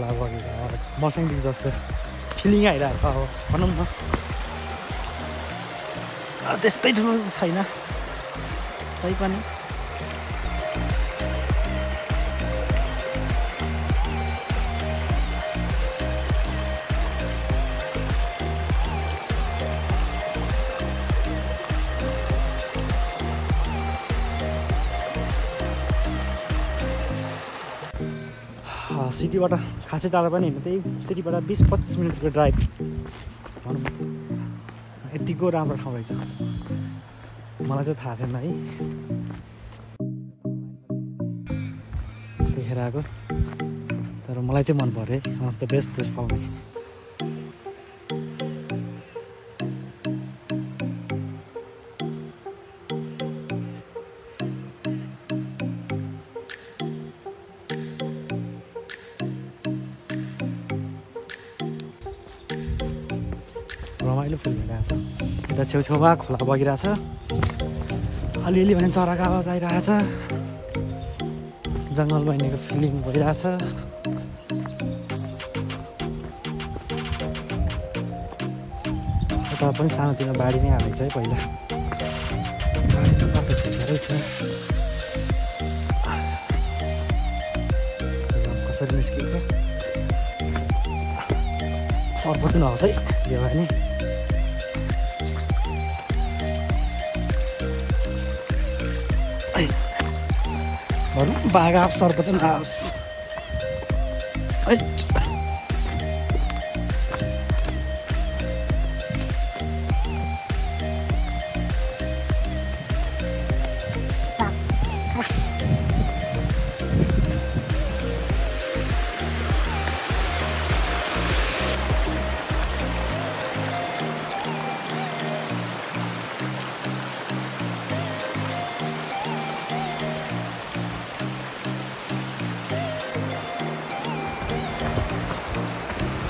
खोला बगेर मर्साङदेखि जस्तो फिलिङ आइरहेको छ अब भनौँ न अब त्यस्तै ठुलो छैन तै सिटीबाट खासै टाढा पनि होइन त्यही सिटीबाट बिस पच्चिस मिनटको ड्राइभ भनौँ यतिको राम्रो ठाउँ रहेछ। मलाई चाहिँ थाहा थिएन है। देखेर आएको। तर मलाई चाहिँ मन पऱ्यो है अफ द बेस्ट प्लेस पाउने रमाइलो फिल भइरहेको छ। यता छेउछेउमा खोला बगिरहेछ। अलिअलि भने चराको आवाज आइरहेछ। जङ्गल बहिनीको फिलिङ भइरहेछ। यता पनि सानोतिनो बाढी नै हालेको छ है पहिला कसरी निस्किन्छ सर्प चाहिँ नहोस् है यो भयो भनौँ बाघ सर्प चाहिँ नआओस्।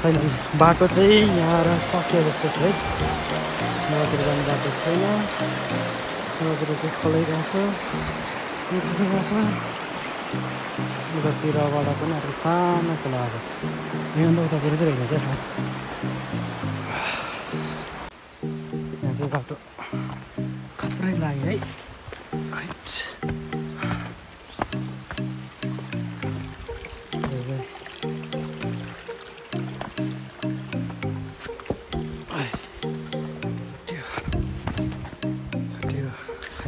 फाइनली बाटो चाहिँ यहाँ सक्यो जस्तो छ है। यहाँतिर जाने बाटो छैन। यहाँतिर चाहिँ खोलाइरहेछ छ। उतातिरबाट पनि अब सानो खोला आएको छ। यहाँ त उतातिर चाहिँ रहेछ ठाउँ यहाँ चाहिँ बाटो खत्रै लाग्यो है।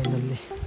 真的累。